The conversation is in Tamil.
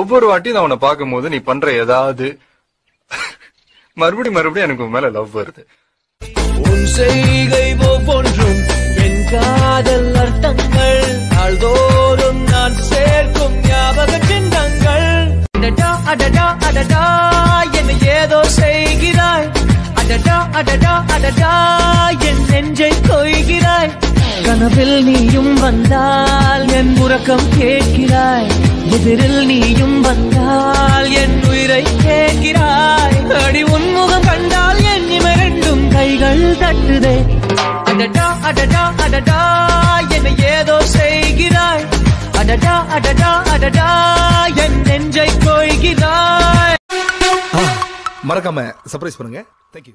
ஒவ்வொரு வாட்டியும் நான் உன்னை பார்க்கும்போது நீ பண்ற ஏதாவது மறுபடியும் மறுபடியும் எனக்கு உன் மேல லவ் வருது. உன் செய்கை ஒவ்வொன்றும் என் காதல் அர்த்தங்கள். நாள்தோறும் நான் சேர்க்கும் ஞாபக சின்னங்கள். அடடா அடடா அடடா என்னை ஏதோ செய்கிறாய். அடடா அடடா அடடா என் நெஞ்சை கொய்கிறாய். கனவில் நீயும் வந்தால் என் உறக்கம் கேட்கிறாய். எதிரில் நீயும் வந்தால் என் உயிரை கேட்கிறாய். அடி உன்முகம் கண்டால் என் இமரெண்டும் கைகள் தட்டுதே. அடடா அடடா அடடா என்னை ஏதோ செய்கிறாய். அடடா அடடா அடடா என் நெஞ்சை கொய்கிறாய். மறக்காம சர்ப்ரைஸ் பண்ணுங்க. தேங்க்யூ